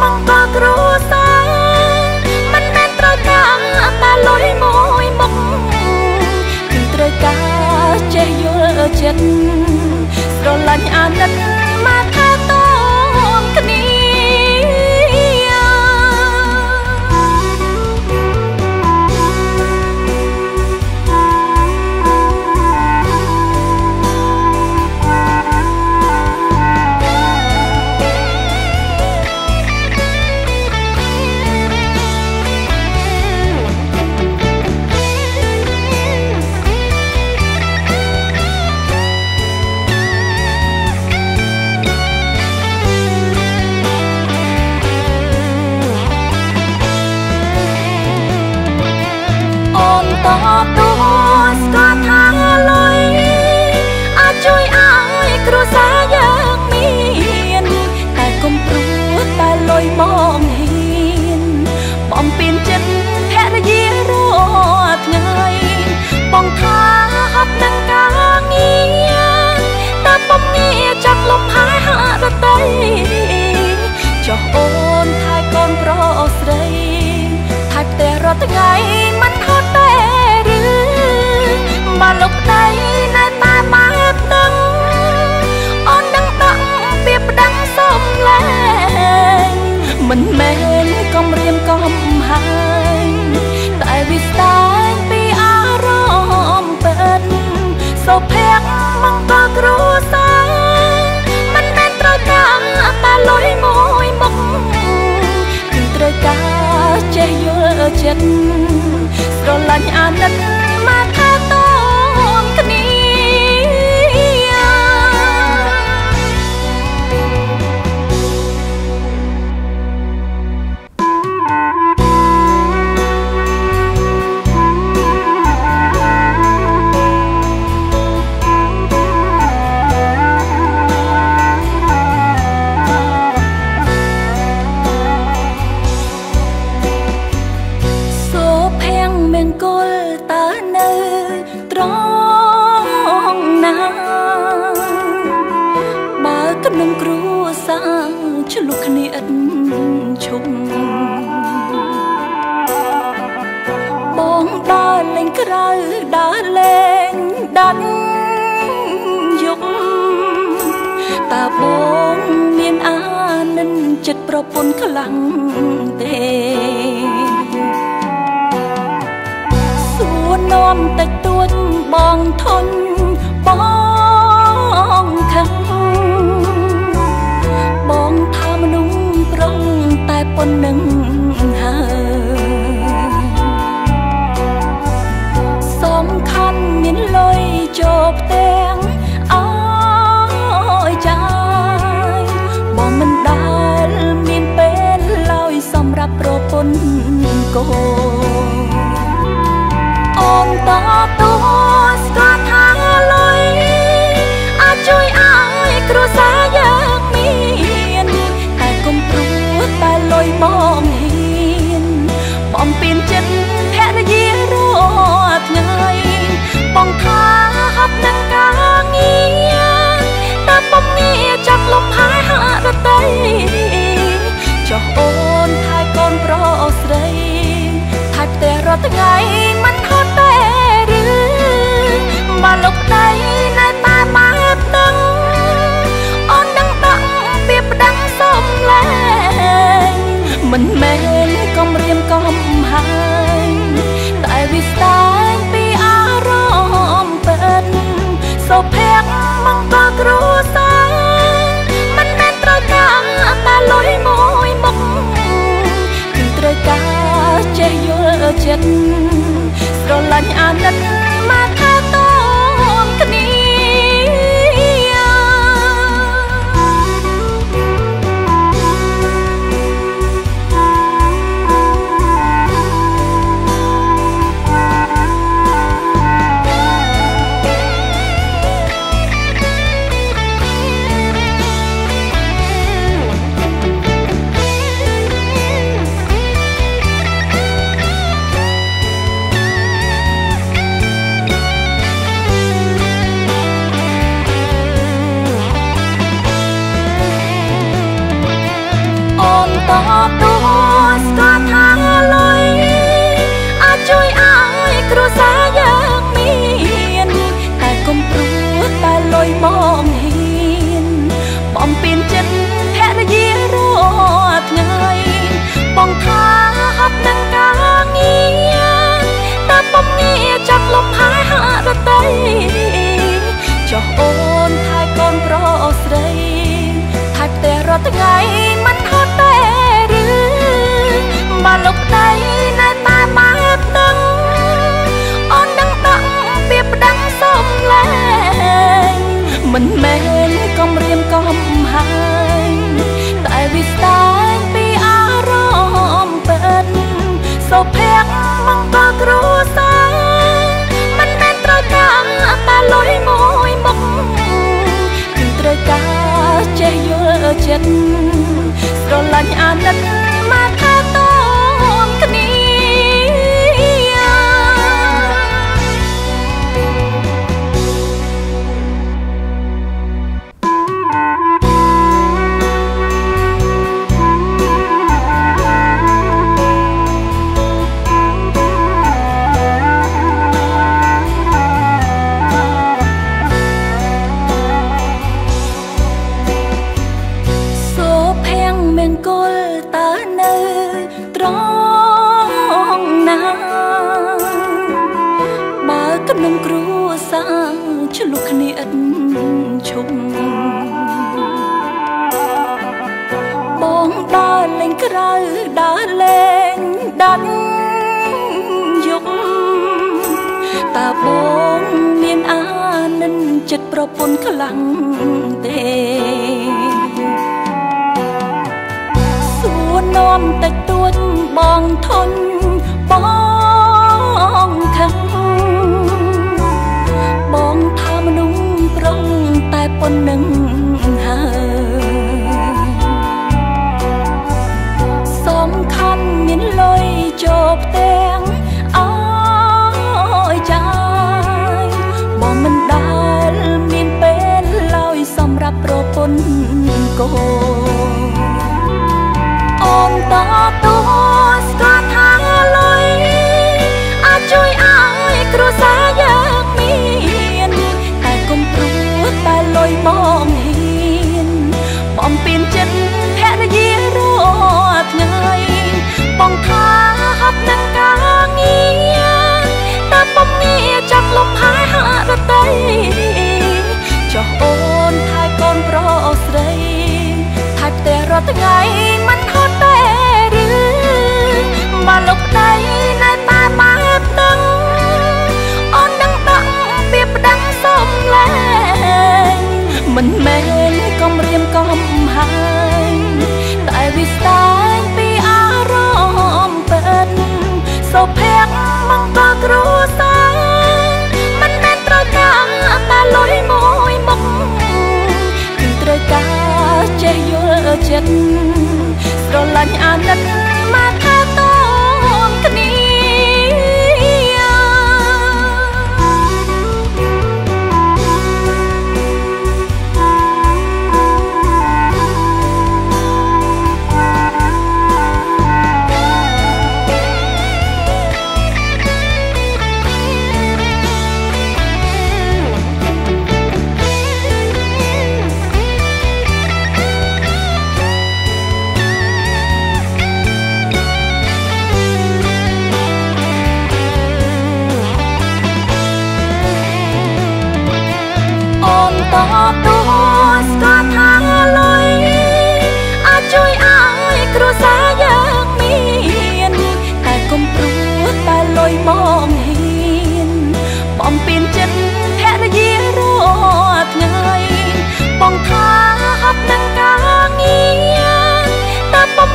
មកបកគ្រួសារមិនមែនត្រូវការតែលុយមួយមុខគឺត្រូវការចេះយល់ចិត្តស្រឡាញ់អាណិត ត់ងារចាប់លំហែហាក់រតីចុះអូនថែកូនប្រុសស្រីថែផ្ទះរត់ថ្ងៃមិនហត់ទេឬមកលោកដៃនៅតែមកដឹងអូននឹងដាក់ពីប្តឹងសុំលែងមិនមែនកំរាមកំហែងតែវាស្ដាយពីអារម្មណ៍ពិតសុភ័ក្រមកក៏គ្រូសា ការលុយមួយមុខគឺត្រូវការចេះយល់ចិត្តស្រឡាញ់អាណិតមក ថ្ងៃមិនហត់ទេឬមកលោកប្តីនៅតែមកដឹងអូននឹងដឹងពីប្តឹងសុំលែងមិនមែនកំរៀមកំហើយតែវាស្ដាយពីអារម្មណ៍ពិតសុភ័ក្រមង្គលគ្រួសារ ចិត្តស្រឡាញ់អាណិត តែបំងារចាប់លំហើយហាក់រតីចុះអូនថែកូនប្រុសស្រីថែផ្ទះរាល់ថ្ងៃមិនហត់ទេឬមកលោកប្តីនៅតែមកដឹងអូននឹងដឹងពីប្តឹងសុំលែងមិនមែនកំរៀមកំហើយតែវាស្ដាយពីអារម្មណ៍ពិតសុភ័ក្រមង្គលគ្រួសារ លុយមួយមុខគឺត្រូវការចេះយល់ចិត្តស្រឡាញ់អាណិតមក បងមានអានិនចិត្តប្រពន្ធខ្លាំងទេសួរនាំតិចតួចបងធុញបងខឹងបងថាមនុស្សប្រុងតែប៉ុណ្្នឹង ន្ធកូនអូនតតួស្គាល់ថាលុយអាចជួយឲ្យគ្រួសារយើងមានតែគុំព្រួតតែលុយមកហ៊ានបំពេញចិត្តភរិយារាល់ថ្ងៃបងថាហត់នឹងការងារតែបំងារចាប់លំហើយហាក់រតី ថ្ងៃមិនថត់ទេឬបានលោកដៃនៅតែបាត់ដឹងអូននឹងដឹងពីប្តឹងសុំលែងមិនមែនកំរាមកំហាញតែវាស្ដាយពីអារម្មណ៍ពិតសុភ័ក្រមកក៏គ្រូសាមិនមែនត្រូវការតែលុយមក ចិត្តស្រឡាញ់អាណិតមក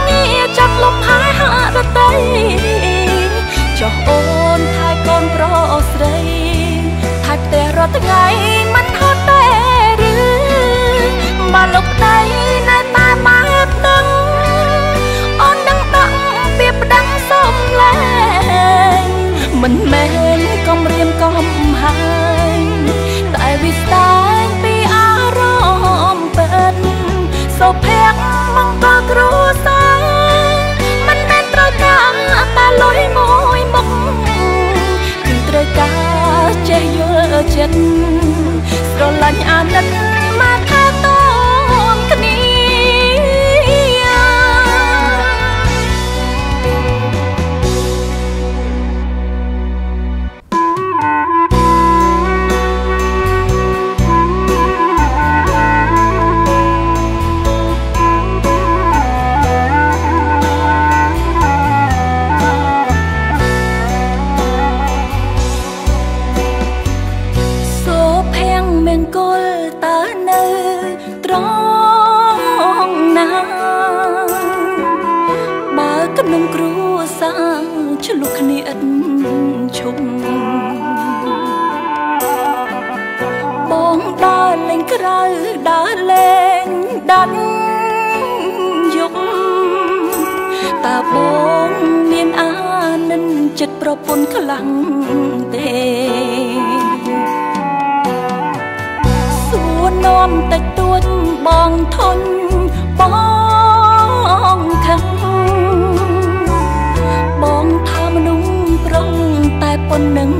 ងារចាប់លំហាហារតីចុះអូនថែកូនប្រុសស្រីថែផ្ទះរាល់ថ្ងៃមិនហត់ទេលុបដៃនៅតែម៉ែប្តឹងអូននឹងដាក់ពីប្តឹងសុំលែងមិនមែនកំរៀមកំហើយតែវាស្ដាយពីអារម្មណ៍ពិតសុភ័ក្រមង្គលគ្រួសា លុយមួយមុខគឺត្រូវការចេះយល់ចិត្តស្រឡាញ់អាណិតមក ថាតចិត្តប្រពន្ធខ្លាំងទេសួរនាំតិចតួចបងធន់បងខឹងបងថាមនុស្សប្រុងតែប៉ុណ្្នឹង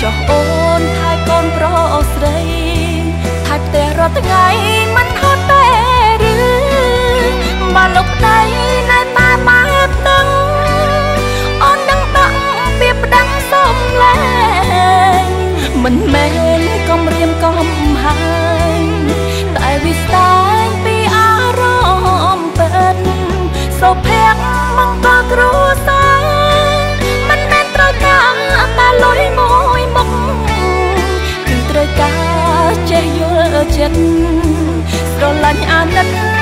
ចុះអូនថែកូនប្រុសស្រីថែផ្ទះរាល់ថ្ងៃមិនហត់ទេឬមកលុបដៃនៅតែម៉ែប្តឹងអូននឹងដាក់ពីប្តឹងសុំលែងមិនមែនកំរៀមកំហើយតែវាស្ដាយពីអារម្មណ៍ពិតសុភ័ក្រមង្គលគ្រួសារ លុយមួយមុខគឺត្រូវការចេះយល់ចិត្តស្រឡាញ់អាណិត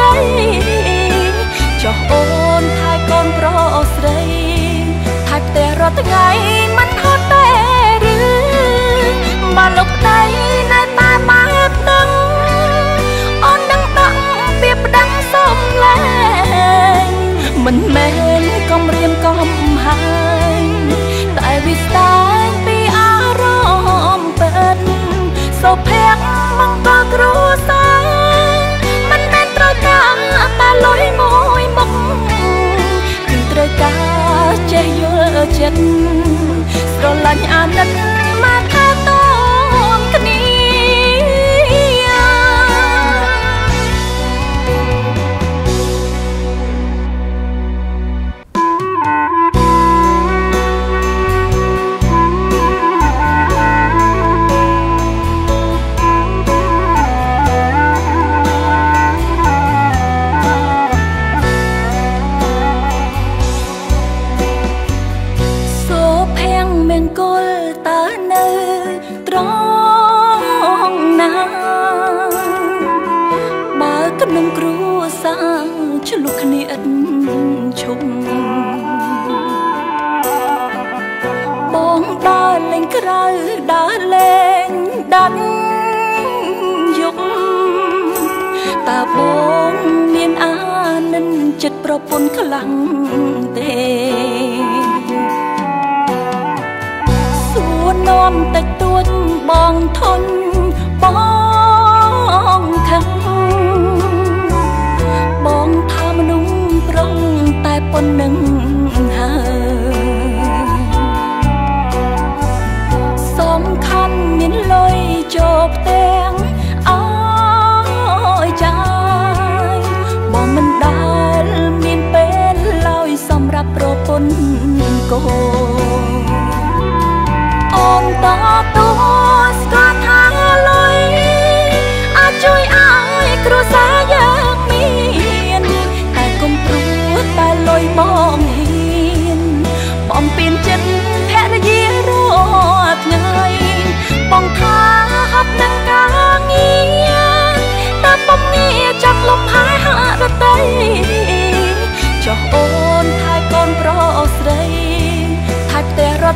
តីចុះអូនថែកូនប្រុសស្រីថែផ្ទះរាល់ថ្ងៃមិនហត់ទេឬមកលោកប្តីនៅតែម៉ែប្តឹងអូននឹងដាក់ពីប្តឹងសុំលែងមិនមែនកំរៀមកំហាញតែវាស្ដាយពីអារម្មណ៍ពេនសុភ័ក្រមង្គលគ្រួសា លុយមួយមុខគឺត្រូវការចេះយល់ចិត្តស្រឡាញ់អាណិតមក បងមានអានិនចិត្តប្រពន្ធខ្លាំងទេសួននំតិចតួចបងធន់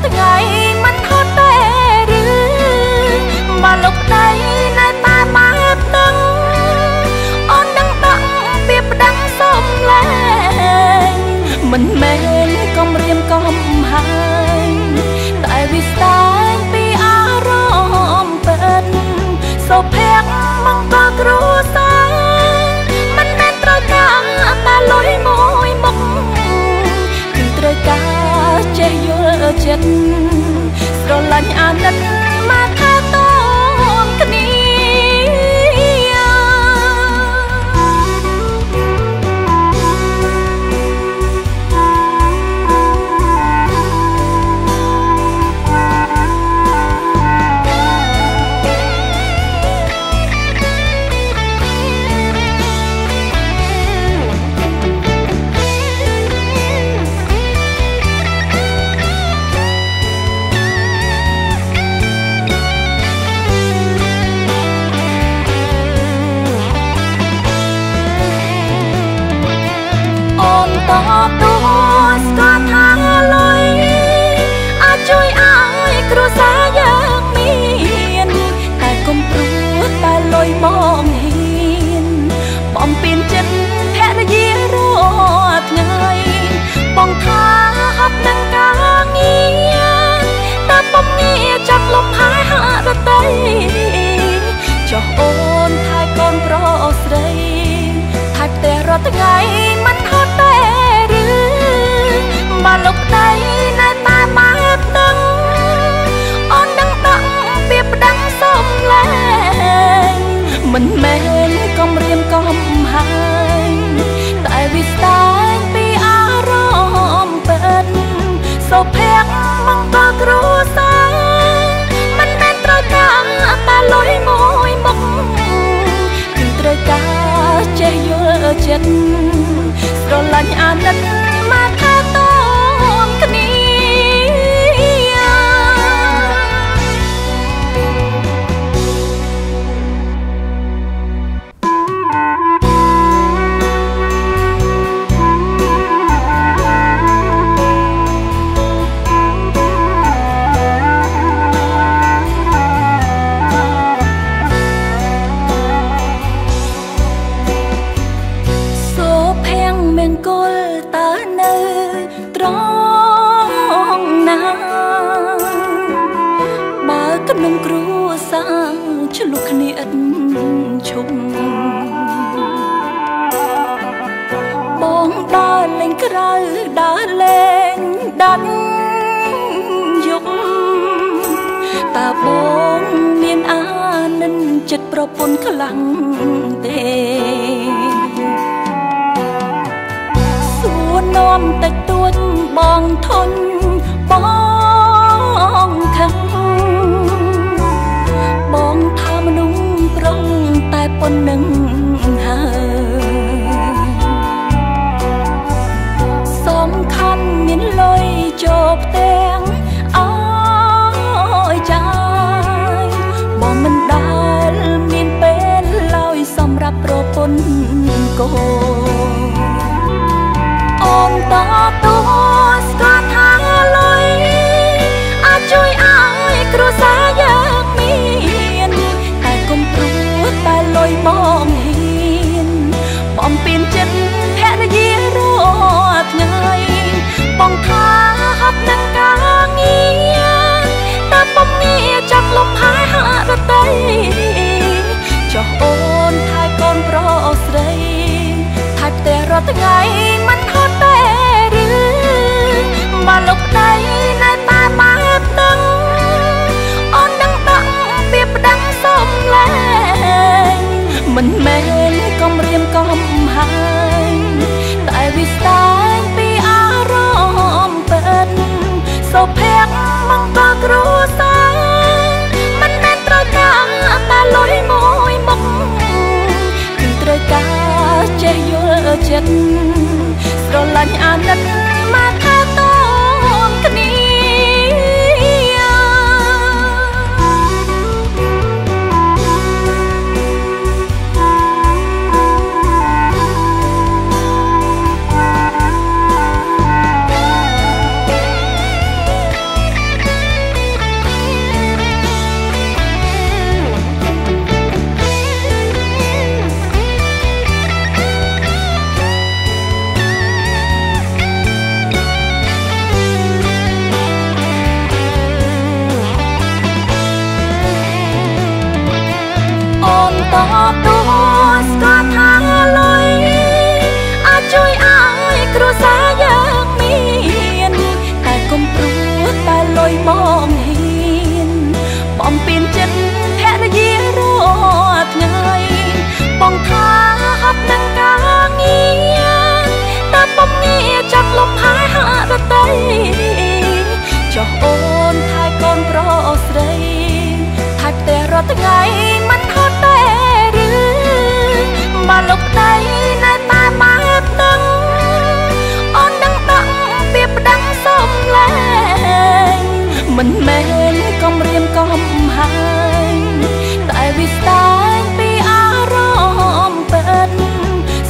ថ្ងៃមិនហត់ទេឬមកលោកប្តីនៅតែមកដឹងអូននឹងដាក់ពីប្តឹងសុំលែងមិនមែនកំរៀមកំហាញតែវាស្ដាយពីអារម្មណ៍ពេនសុភ័ក្រមង្គលគ្រួសារមិនមែនត្រូវការតែលុយមួយ ចិត្តស្រឡាញ់អាណិត ថ្ងៃមិនហត់ទេឬមកលោកប្តីនៅតែម៉ែប្តឹងអូននឹងដាក់ពីប្តឹងសុំលែងមិនមែនកំរៀមកំហាញតែវាស្ដាយពីអារម្មណ៍ពេនសុភ័ក្រមង្គលគ្រួសារ លុយមួយមុខគឺត្រូវការចេះយល់ចិត្តស្រឡាញ់អាណិតមក បងមានអានិនចិត្តប្រពន្ធខ្លាំងទេសួរនាំតិចតួចបងធន់បងខឹងបងថាមនុស្សប្រុងតែប៉ុណ្្នឹង រាប់ប្រពន្ធកូនអូនតតួស្គាល់ថាលុយអាចជួយឲ្យគ្រួសារយើងមានតែគុំព្រោះតែលុយបងហ៊ានបំពេញចិត្តភរិយារាល់ថ្ងៃបងថាហត់នឹងការងារតែពុំងារចាប់លំហែហារតីចុះអូនថែ កូនប្រុសស្រីថែផ្ទះរាល់ថ្ងៃមិនហត់ទេឬបើលោកប្តីនៅតែម៉ែបដឹងអូននឹងដាក់ពីប្តឹងសុំលែងមិនមែនកំរៀមកំហើយតែវាស្ដាយពីអារម្មណ៍ពិតសុភ័ក្រមង្គលគ្រួសារមិនមែនត្រូវការតែលុយមួយមុខគឺត្រូវ ការចេះយល់ចិត្តស្រឡាញ់អាណិតមក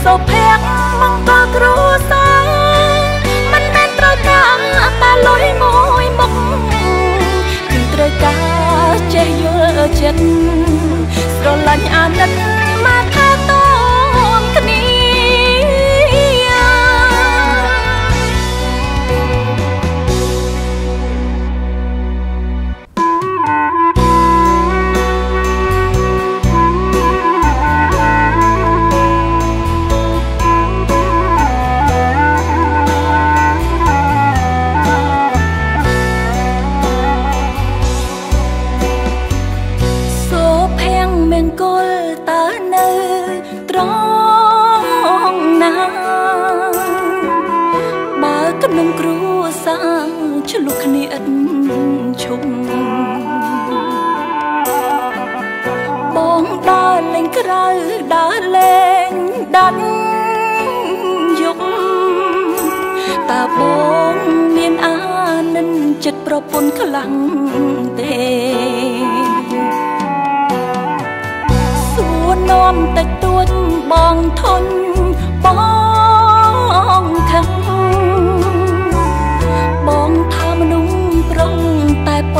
សុភ័ក្រមង្គលគ្រួសារមិនមែនត្រូវការតែលុយមួយមុខគឺត្រូវការចេះយល់ចិត្តស្រឡាញ់អាណិតមក ក្នុងគ្រួសារឆ្លុះគ្នាឥតឈប់បងដើរលេងក្រៅដើរលេងដាច់យកតើបងមានអានិនចិត្តប្រពន្ធខ្លាំងទេសួរនាំតិចតួចបងធន់បង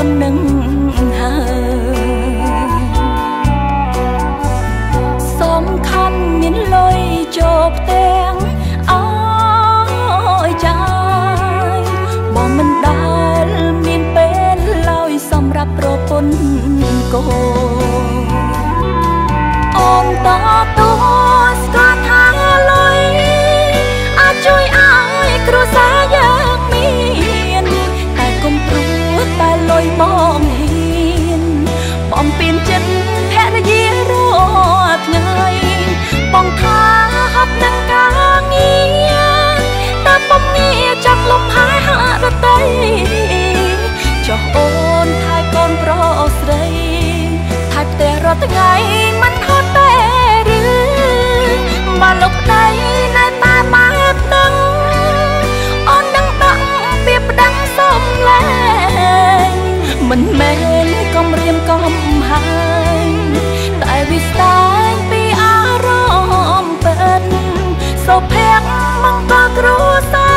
ប៉ុណ្ណឹងហើយសំខាន់មានលុយចូលផ្ទះអើយចាយបងមិនដែលមានពេលឡើយសម្រាប់ប្រពន្ធកូនអូនតតួស្គាល់ថាលុយអាចជួយឲ្យគ្រួសារ ហាហារតីចុះអូនថែកូនប្រុសអូស្រីថែផ្ទះរាល់ថ្ងៃមិនហត់ទេឬបើលោកប្តីនៅតែបាត់ដឹងអូននឹងដាក់ពីប្តឹងសុំលែងមិនមែនកំរាមកំហែងតែវាស្ដាយពីអារម្មណ៍ពិតសុភ័ក្រមង្គលគ្រួសារ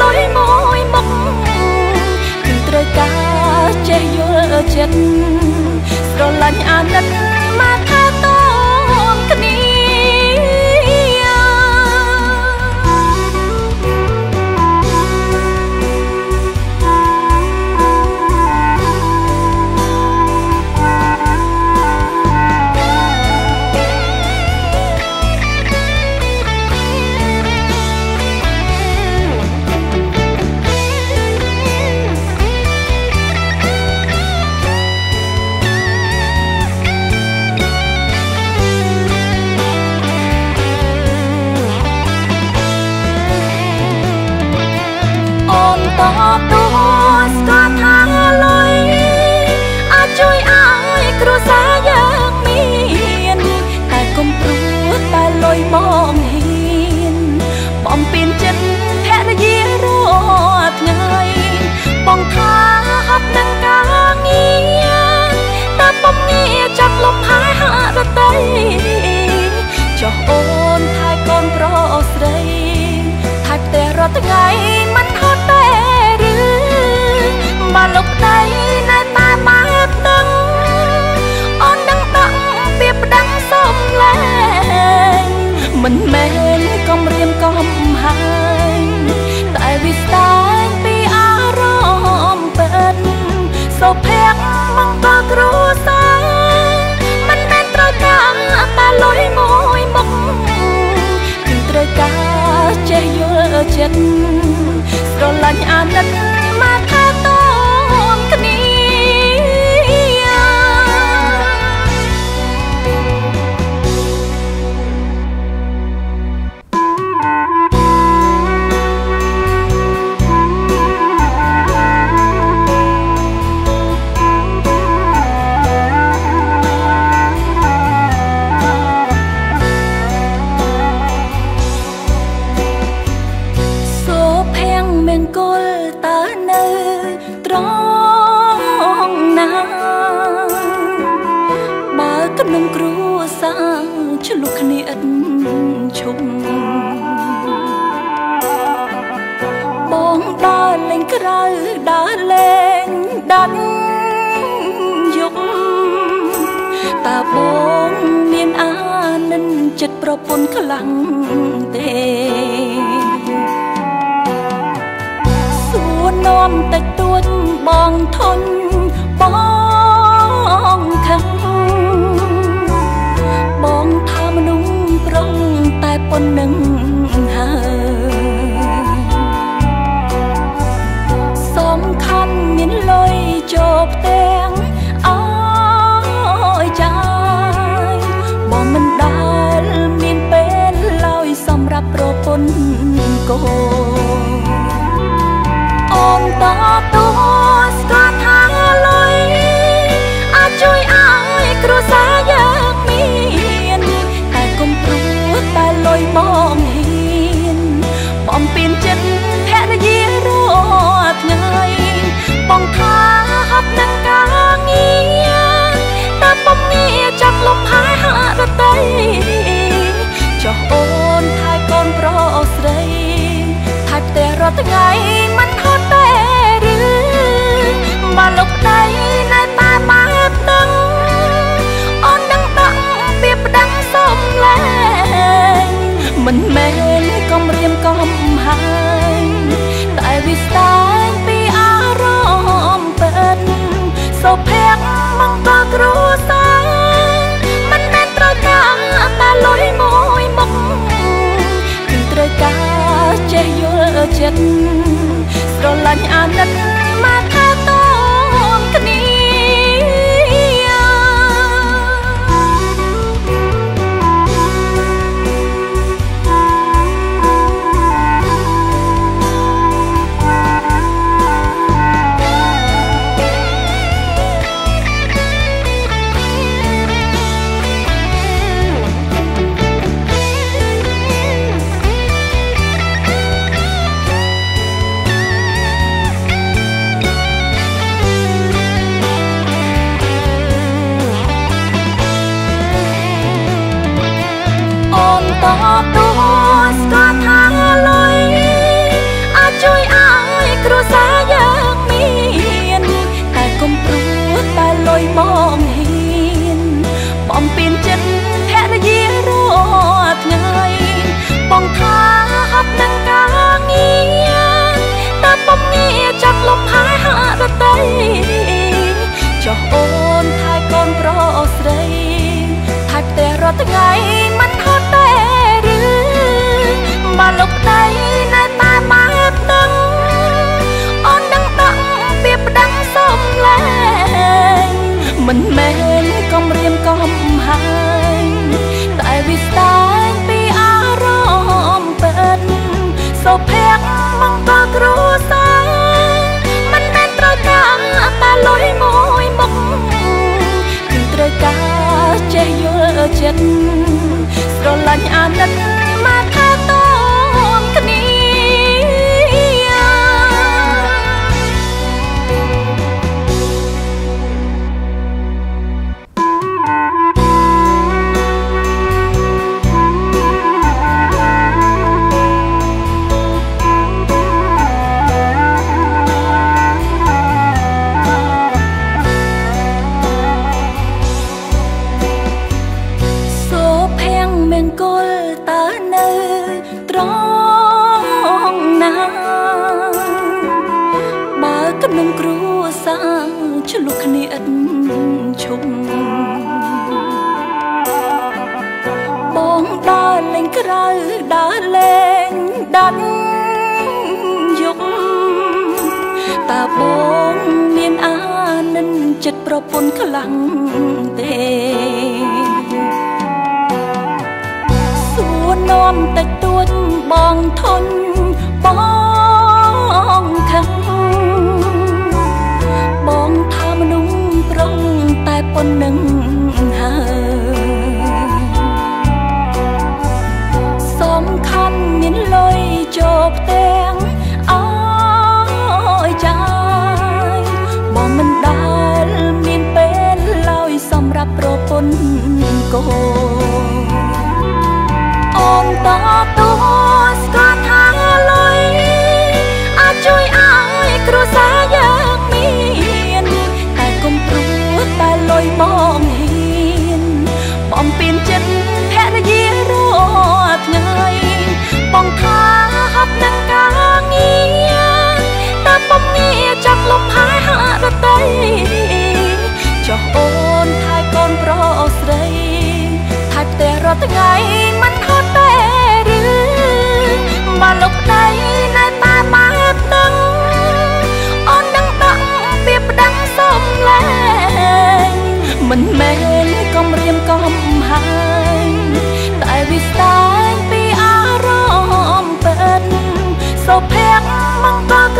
លុយមួយមុខគឺត្រូវការចេះយល់ចិត្តស្រឡាញ់អាណិតមក គ្រួសារមិនមែនត្រូវការតែលុយមួយមុខគឺត្រូវការចេះយល់ចិត្តស្រឡាញ់អាណិត តែពុំងារចាប់លំហែហារតីចុះអូនថែកូនប្រុសស្រីថែផ្ទះរាល់ថ្ងៃមិនហត់ទេលុកដីនៅតែម៉ែប្តឹងអូននឹងដាក់ពីប្តឹងសុំលែងមិនមែនកំរៀមកំហើយតែវាស្ដាយពីអារម្មណ៍ពិតសុភ័ក្រមកក៏គ្រួសា លុយមួយមុខគឺត្រូវការចេះយល់ចិត្តស្រឡាញ់អាណិតមក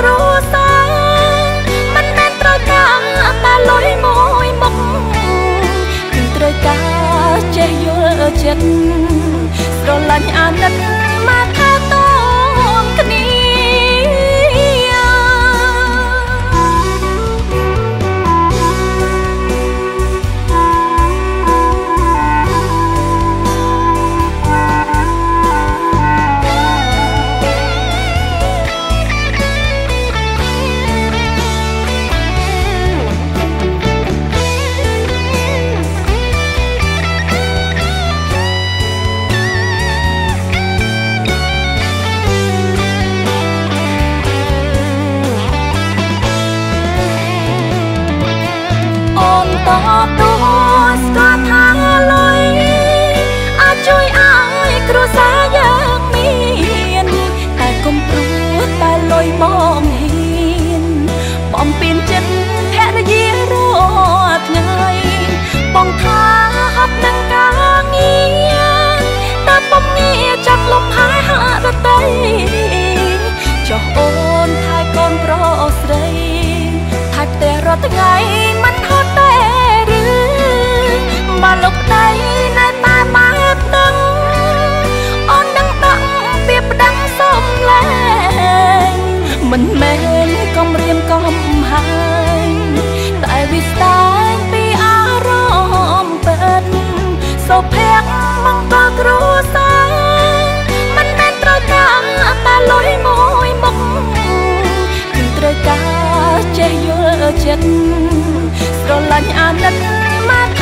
គ្រួសារមិនមែនត្រូវការតែលុយមួយមុខគឺត្រូវការចេះយល់ចិត្តស្រឡាញ់អាណិត តែបំងារចាប់លំហើយហារតីចុះអូនថែកូនប្រុសស្រីថែផ្ទះរាល់ថ្ងៃមិនហត់ទេឬមកលោកប្តីនៅតែមកដឹងអូនដឹងដឹងពីប្តឹងសុំលែងមិនមែនកំរៀមកំហើយតែវាស្ដាយពីអារម្មណ៍ពិតសុភ័ក្រមង្គលគ្រួសា លុយមួយមុខគឺត្រូវការចេះយល់ចិត្តស្រឡាញ់អាណិតមក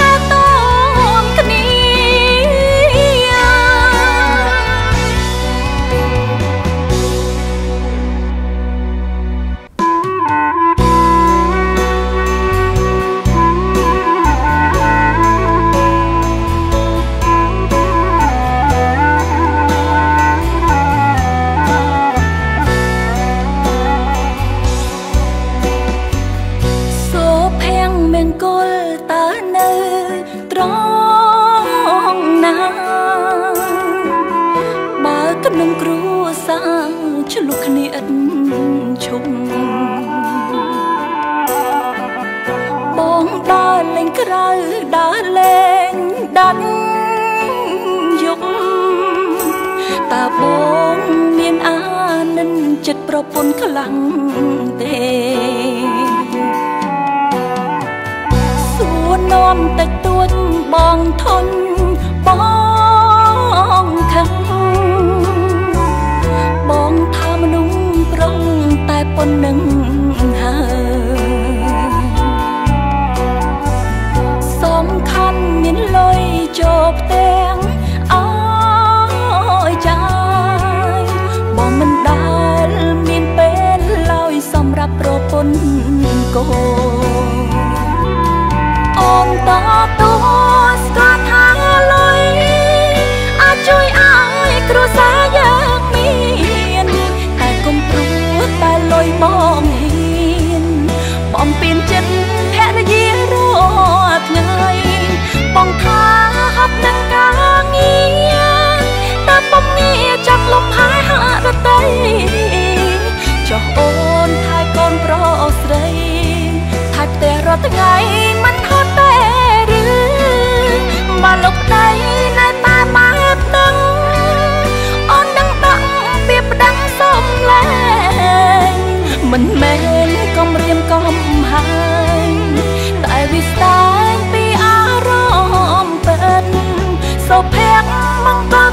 បងមានអានិនចិត្តប្រពន្ធខ្លាំងទេសួរនាំតិចតួចបងធន់បងខឹងបងថាមនុស្សប្រុងតែប៉ុណ្្នឹង រាប់ប្រពន្ធកូនអូនតតួស្គាល់ថាលុយអាចជួយឲ្យគ្រួសារ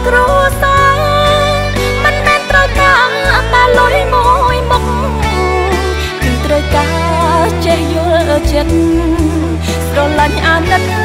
គលគ្រួសារមិនមែនត្រូវការតែលុយមួយមុខគឺត្រូវការចេះយល់ចិត្តស្រឡាញ់អាណិត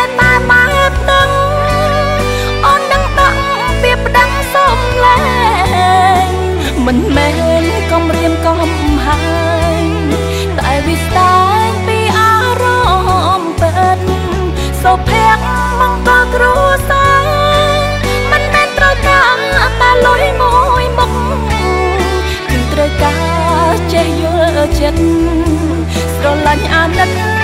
ចិត្តស្រឡាញ់អាណិត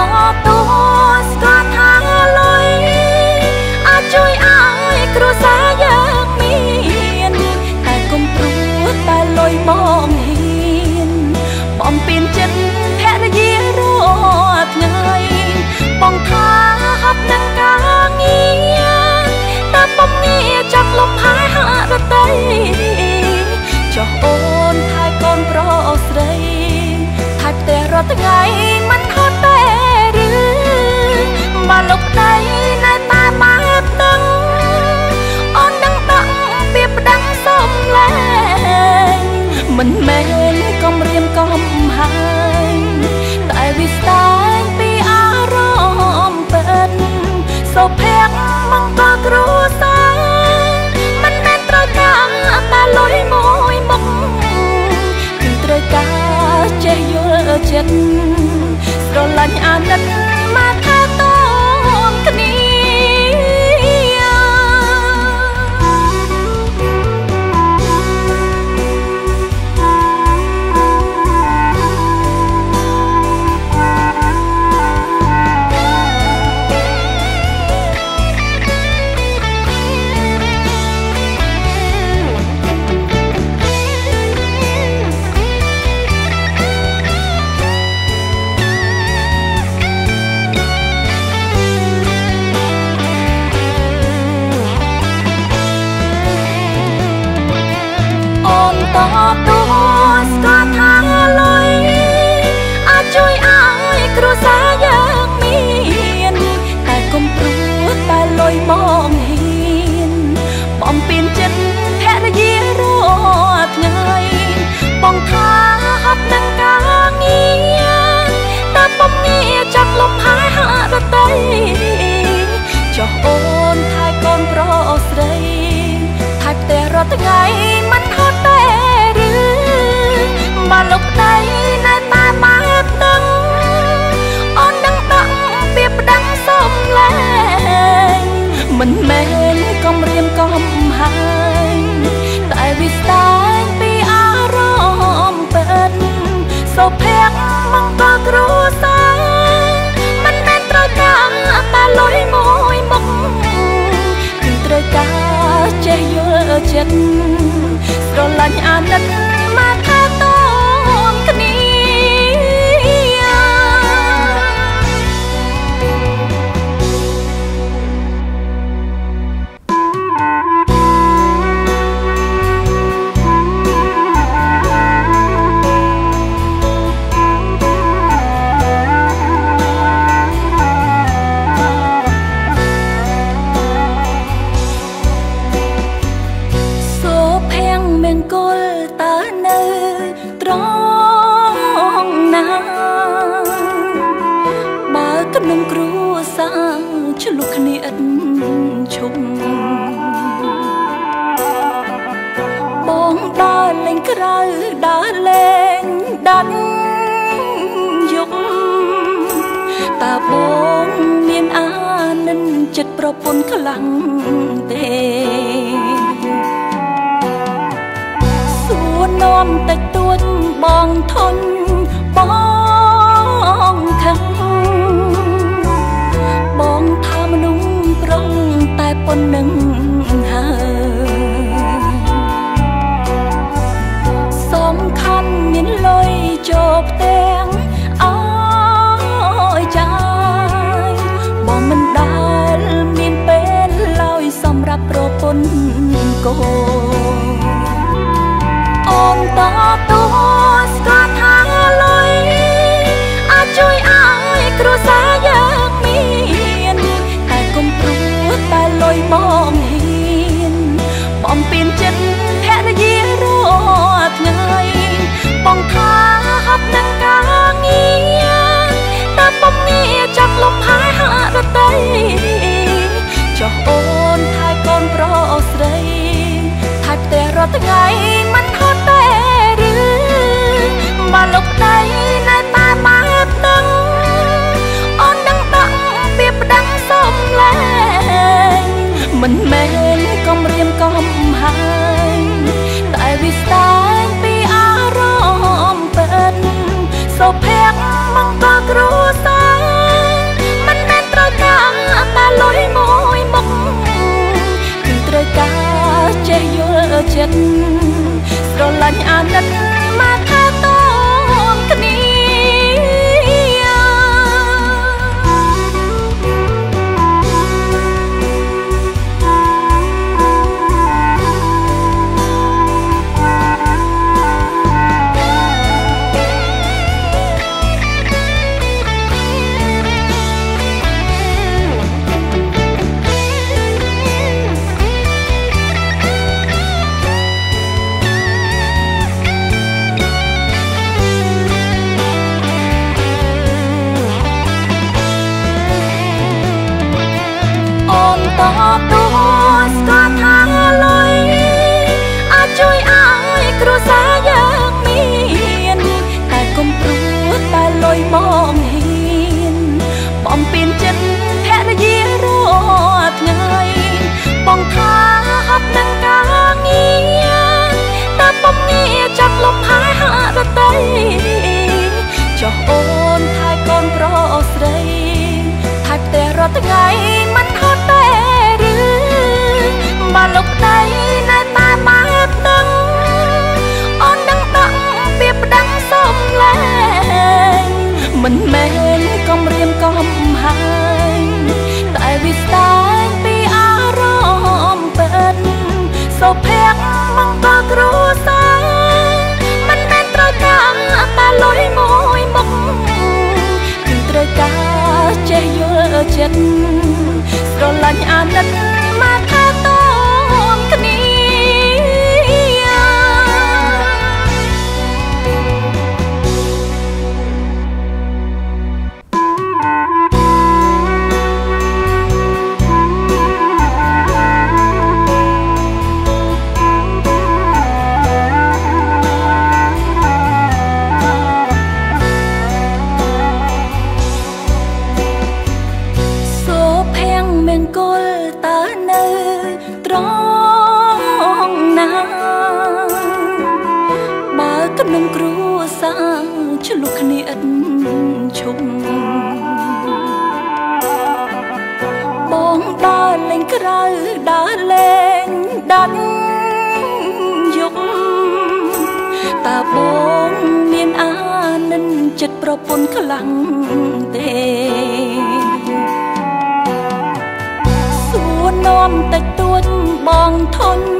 អូនតតួស្គាល់ថាលុយអាចជួយឲ្យគ្រួសារយើងមានតែគុំព្រួតែលុយបងហ៊ានបំពេញចិត្តភរិយារាល់ថ្ងៃបងថាហត់នឹងការងារតែបំងារចាប់លំហែហារតីចុះអូនថែកូនប្រុសស្រីថែផ្ទះរាល់ថ្ងៃមិន មិនមែនកំរៀមកំហើយតែវាស្ដាយពីអារម្មណ៍ពិតសុភ័ក្រមង្គលគ្រួសារមិនមែនត្រូវការតែលុយមួយមុខគឺត្រូវការចេះយល់ចិត្តស្រឡាញ់អាណិតមក រាល់ថ្ងៃមិនហត់ទេឬបើលោកប្តីនៅតែម៉ែបដឹងអូននឹងដាក់ពីប្តឹងសុំលែងមិនមែនកំរៀមកំហើយតែវាស្ដាយពីអារម្មណ៍ពិតសុភ័ក្រមង្គលគ្រួសារមិនមែនត្រូវការតែលុយមួយមុខគឺ ត្រូវការចេះយល់ចិត្តស្រឡាញ់អាណិតមក បងមានអានិនចិត្តប្រពន្ធខ្លាំងទេសួរនាំតិចតួចបងធន់បងខឹងបងថាមនុស្សប្រុងតែប៉ុណ្្នឹងហើយសំខាន់មានលុយចូលផ្ទះ ន្ធកូនអូនតតួស្គាល់ថាលុយអាចជួយឲ្យគ្រួសារយើងមានតែកុំព្រួតតែលុយបងហ៊ានបំពេញចិត្តភរិយារាល់ថ្ងៃបងថាហត់នឹងការងារតែបំងារចាប់លំហើយហាក់រតីចុះអូនថែកូនប្រុស ស្រីថែផ្ទះរាល់ថ្ងៃមិនហត់ទេឬមកលោកប្តីនៅតែមកដឹងអូននឹងដឹងពីប្តឹងសុំលែងមិនមែនកំរៀមកំហើយតែវាស្ដាយពីអារម្មណ៍ពិតសុភ័ក្រមង្គលគ្រួសារមិនមែនត្រូវការតែលុយមួយមុខគឺ ត្រូវការចេះយល់ចិត្តស្រឡាញ់អាណិតមក គ្រួសារយើងមានតែកុំព្រួតតែលុយមកហ៊ានបំពេញចិត្តភរិយារាល់ថ្ងៃបងថាហត់នឹងការងារតែបំងារចាប់លំហើយហាក់រតីចុះអូនថែកូនប្រុសស្រីថែផ្ទះរាល់ថ្ងៃមិនហត់ទេឬមកលោកប្តី មិនមែនកំរៀមកំហើយតែវាស្ដាយពីអារម្មណ៍ពិតសុភ័ក្រមង្គលគ្រួសារមិនមែនត្រូវការតែលុយមួយមុខគឺត្រូវការចេះយល់ចិត្តស្រឡាញ់អាណិតមក បងមានអានិនចិត្តប្រពន្ធខ្លាំងទេសួរនាំតិចតួចបងធន់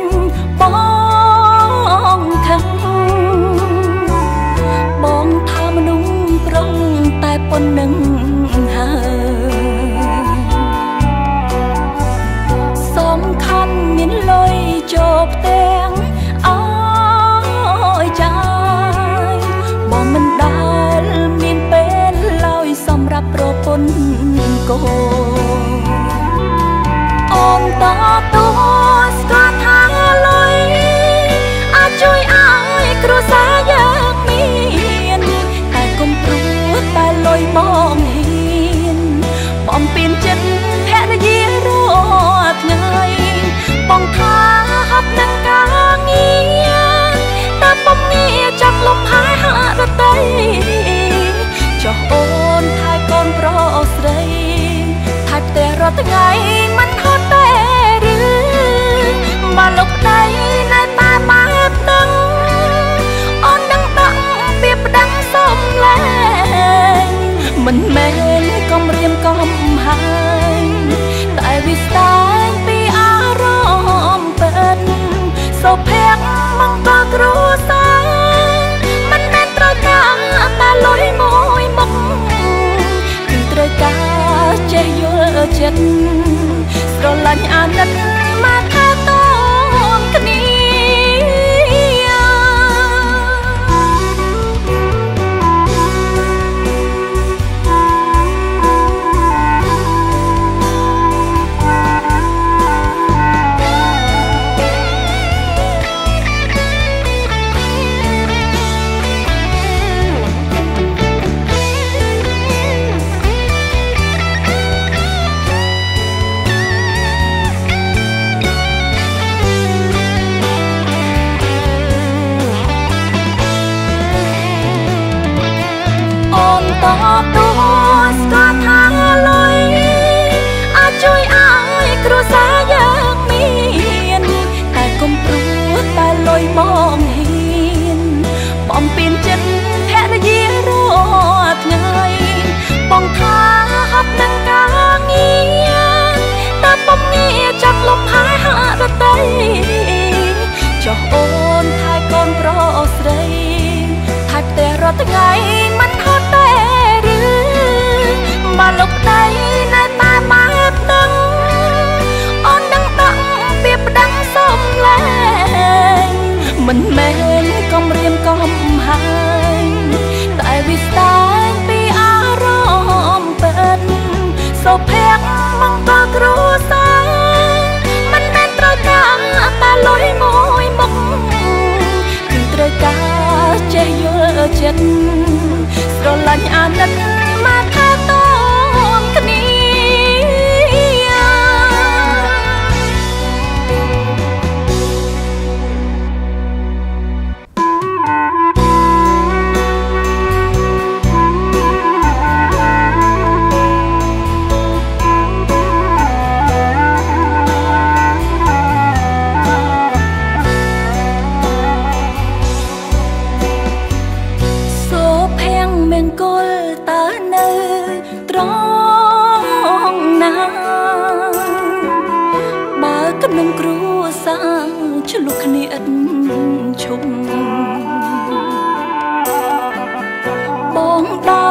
ចុះអូនថែកូនប្រុសស្រីថែផ្ទះរាល់ថ្ងៃមិនហត់ទេឬមកលោកប្តីនៅតែបែបហ្នឹងអូននឹងដាក់ពីប្តឹងសុំលែងមិនមែនកំរៀមកំហើយតែវាស្ដាយពីអារម្មណ៍ពិតសុភ័ក្រមង្គលគ្រួសា លុយមួយមុខគឺត្រូវការចេះយល់ចិត្តស្រឡាញ់អាណិតមក លំហែហារតីចុះអូនថែកូនប្រុសស្រីថែផ្ទះរាល់ថ្ងៃមិនហត់ទេមកលោកប្តីនៅតែបែបហ្នឹងអូននឹងដាក់ពីប្តឹងសុំលែងមិនមែនកំរៀមកំហើយតែវាស្ដាយពីអារម្មណ៍ពិតសុភ័ក្រមង្គលគ្រួសា លុយមួយមុខគឺត្រូវការចេះយល់ចិត្តស្រឡាញ់អាណិតមក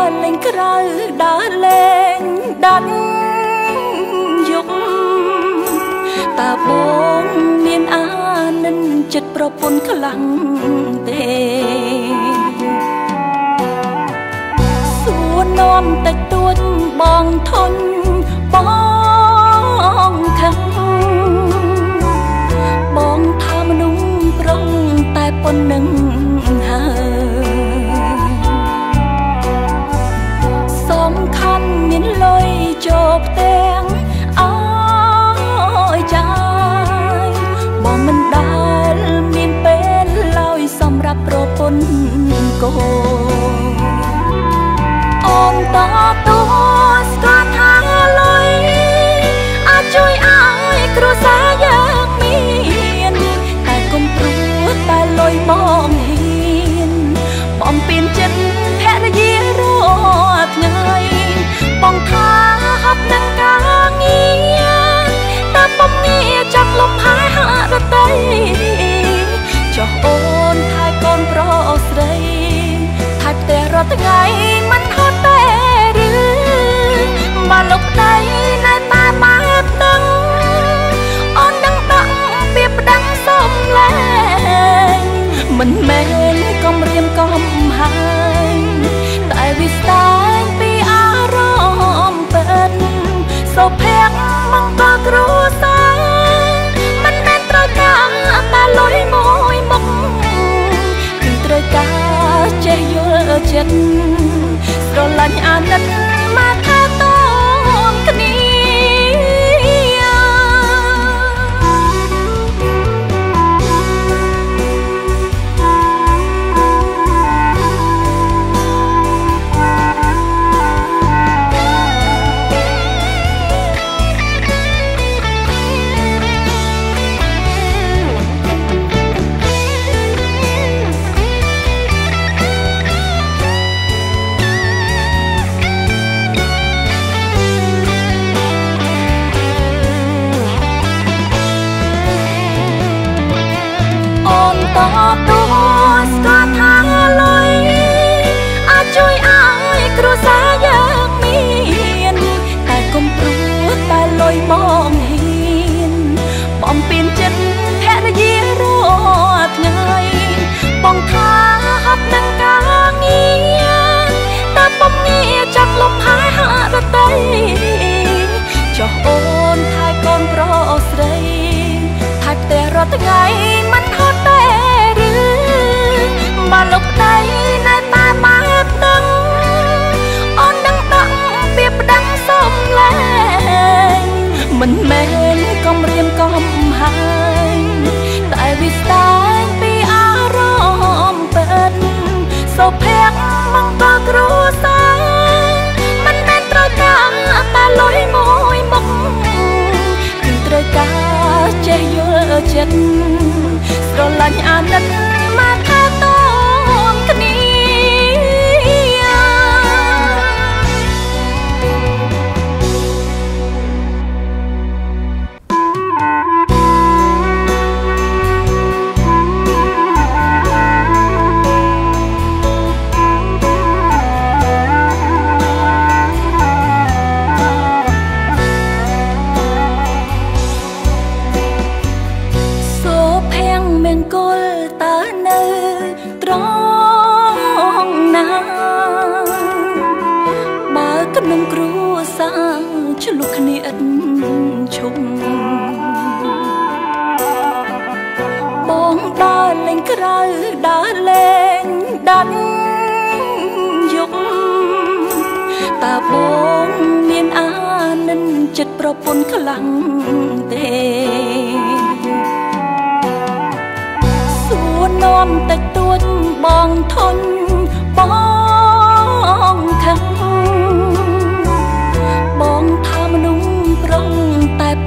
ថាតចិត្តប្រពន្ធខ្លាំងទេសួរនាំតិចតួចបងធុញបងខឹងបងថាមនុស្សប្រុងតែប៉ុណ្្នឹង ន្ធកូនអូនតតួស្គាល់ថាលុយអាចជួយឲ្យគ្រួសារយើងមានតែកុំព្រួតតែលុយមកហ៊ានបំពេញចិត្តភរិយារាល់ថ្ងៃបងថាហត់នឹងការងារតែពុំងារចាប់លំហែហារតី ចុះអូនថែកូនប្រុសស្រីថែផ្ទះរាល់ថ្ងៃមិនហត់ទេឬមកលោកប្តីនៅតែបែបហ្នឹងអូននឹងដាក់ពីប្តឹងសុំលែងមិនមែនកំរៀមកំហើយតែវាស្ដាយពីអារម្មណ៍ពិតសុភ័ក្រមង្គលគ្រួសារមិនមែនត្រូវការតែលុយមួយមុខគឺ ត្រូវការចេះយល់ចិត្តស្រឡាញ់អាណិតមក ឆ្លុះគ្នាឥតឈប់បងដើរលេងក្រៅដើរលេងដាច់យប់តើបងមានអានិនចិត្តប្រពន្ធខ្លាំងទេសួរនាំតិចតួចបងធន់បង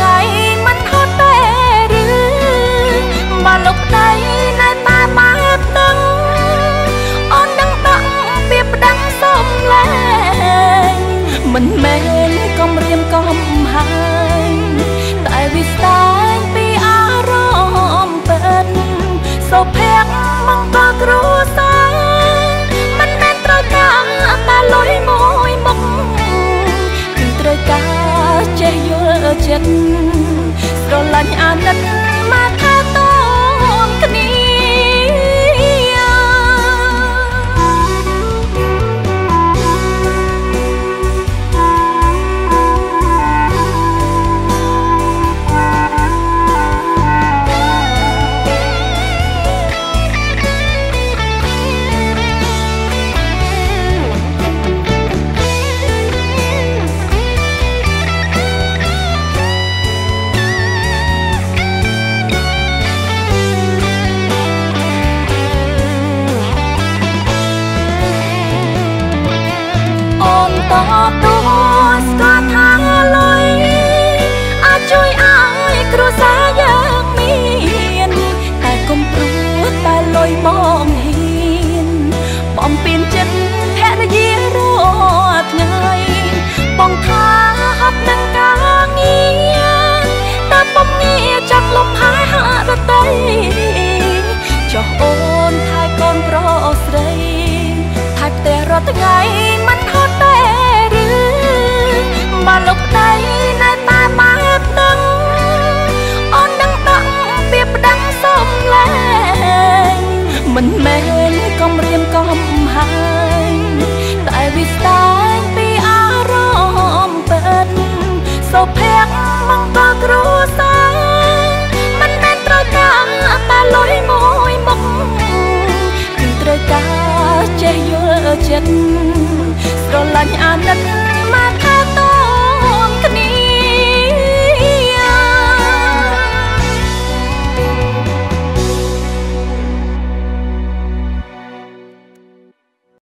ងៃមិនហត់ទេឬមកលុបដៃនៅតែមកដឹងអូនដឹងដឹងពីប្តឹងសុំលែងមិនមែនកំរៀមកំហើយតែវាស្ដាយពីអារម្មណ៍ពិតសុភ័ក្រមកក៏គ្រួសារ លុយមួយមុខគឺត្រូវការចេះយល់ចិត្តស្រឡាញ់អាណិត